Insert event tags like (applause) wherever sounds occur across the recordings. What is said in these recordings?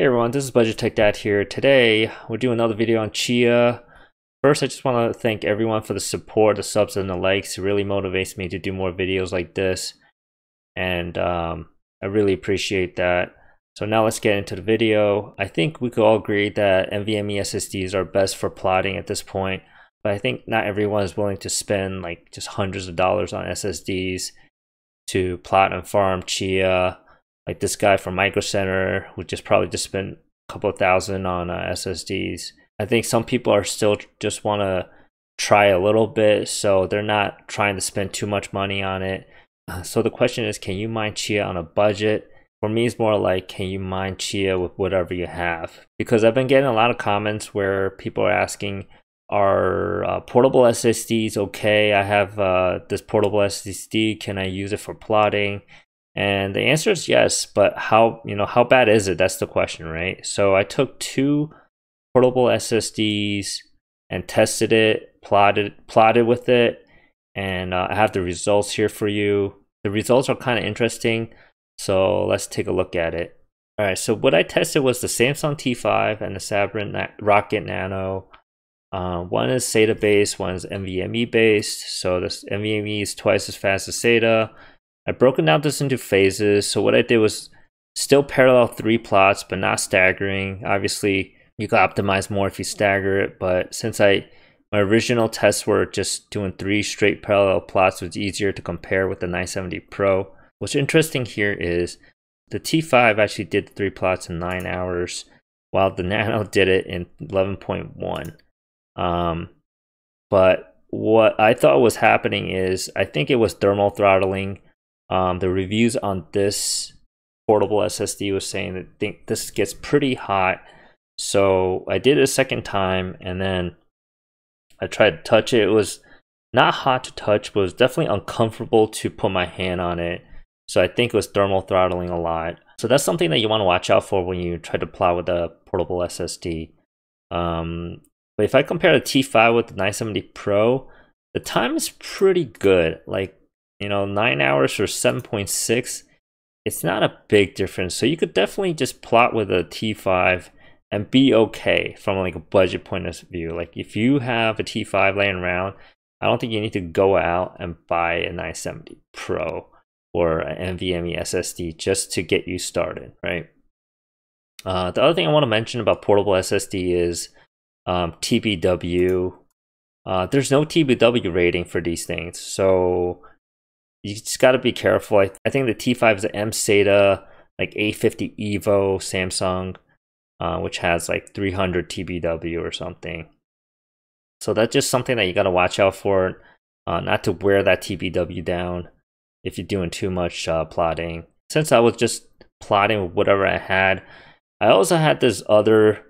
Hey everyone, this is Budget Tech Dad here. Today, we're doing another video on Chia. First, I just want to thank everyone for the support, the subs, and the likes. It really motivates me to do more videos like this. And um, I really appreciate that. So now let's get into the video. I think we could all agree that NVMe SSDs are best for plotting at this point. But I think not everyone is willing to spend like just hundreds of dollars on SSDs to plot and farm Chia like this guy from Micro Center who just probably just spent a couple thousand on uh, SSDs. I think some people are still just want to try a little bit, so they're not trying to spend too much money on it. So the question is, can you mine Chia on a budget? For me, it's more like, can you mine Chia with whatever you have? Because I've been getting a lot of comments where people are asking, are uh, portable SSDs okay? I have uh, this portable SSD. Can I use it for plotting? And the answer is yes, but how you know how bad is it? That's the question, right? So I took two portable SSDs and tested it, plotted plotted with it, and uh, I have the results here for you. The results are kind of interesting, so let's take a look at it. All right, so what I tested was the Samsung T5 and the Sabrent Rocket Nano. Uh, one is SATA based, one is NVMe based. So this NVMe is twice as fast as SATA. I've broken down this into phases. So what I did was still parallel three plots, but not staggering. Obviously, you can optimize more if you stagger it, but since I my original tests were just doing three straight parallel plots, it's easier to compare with the 970 Pro. What's interesting here is the T5 actually did three plots in nine hours, while the (laughs) Nano did it in 11.1. Um, but what I thought was happening is I think it was thermal throttling um, the reviews on this portable SSD was saying that think this gets pretty hot. So I did it a second time and then I tried to touch it. It was not hot to touch, but it was definitely uncomfortable to put my hand on it. So I think it was thermal throttling a lot. So that's something that you want to watch out for when you try to plow with a portable SSD. Um, but if I compare the T5 with the 970 Pro, the time is pretty good. Like you know, nine hours or 7.6, it's not a big difference. So you could definitely just plot with a T5 and be okay from like a budget point of view. Like if you have a T5 laying around, I don't think you need to go out and buy a 970 Pro or an NVMe SSD just to get you started, right? Uh, the other thing I want to mention about portable SSD is um, TBW. Uh, there's no TBW rating for these things, so you just got to be careful. I, I think the T5 is an mSATA like 850 Evo Samsung, uh, which has like 300 TBW or something. So that's just something that you got to watch out for, uh, not to wear that TBW down if you're doing too much uh, plotting. Since I was just plotting with whatever I had, I also had this other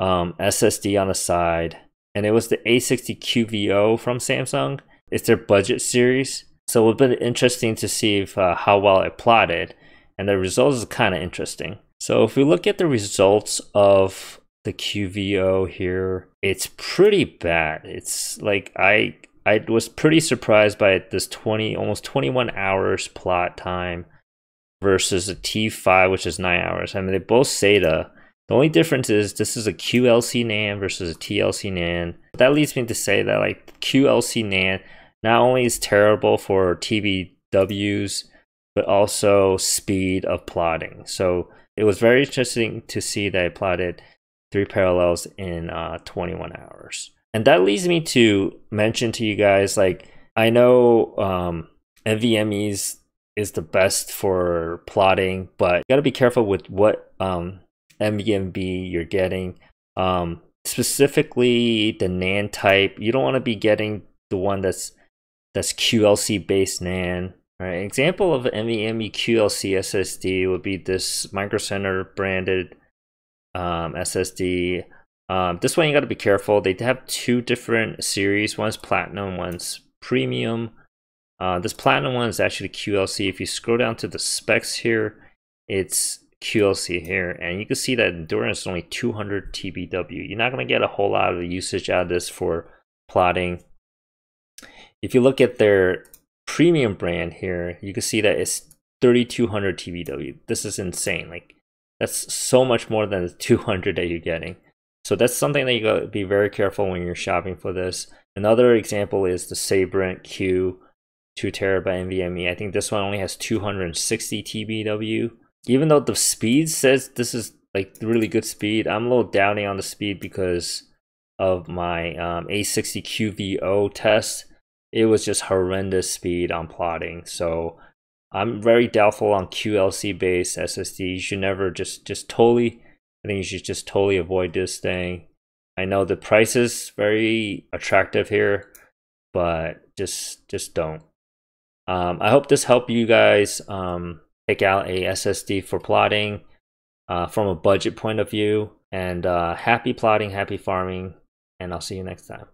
um, SSD on the side, and it was the 860 QVO from Samsung. It's their budget series so it's be interesting to see if, uh, how well it plotted, and the results is kind of interesting. So if we look at the results of the QVO here, it's pretty bad. It's like I I was pretty surprised by this 20 almost 21 hours plot time versus a T5 which is 9 hours. I mean they both SATA. The only difference is this is a QLC NAND versus a TLC NAND. That leads me to say that like QLC NAND not only is terrible for TBWs, but also speed of plotting. So it was very interesting to see that I plotted three parallels in uh, 21 hours. And that leads me to mention to you guys like, I know um, NVMe's is the best for plotting, but you got to be careful with what um, NVMe you're getting. Um, specifically, the NAND type, you don't want to be getting the one that's that's QLC based NAND. Right, example of NVMe QLC SSD would be this Micro Center branded um, SSD. Um, this one you got to be careful. They have two different series. One's platinum, one's premium. Uh, this platinum one is actually QLC. If you scroll down to the specs here, it's QLC here, and you can see that endurance is only 200 TBW. You're not going to get a whole lot of usage out of this for plotting if you look at their premium brand here, you can see that it's 3200 TBW. This is insane. Like That's so much more than the 200 that you're getting. So that's something that you gotta be very careful when you're shopping for this. Another example is the Sabrent Q 2 terabyte NVMe. I think this one only has 260 TBW. Even though the speed says this is like really good speed, I'm a little doubting on the speed because of my um, 860 QVO test. It was just horrendous speed on plotting. So I'm very doubtful on QLC based SSD. You should never just just totally. I think you should just totally avoid this thing. I know the price is very attractive here, but just just don't. Um, I hope this helped you guys um, pick out a SSD for plotting uh, from a budget point of view. And uh, happy plotting, happy farming, and I'll see you next time.